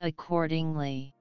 accordingly.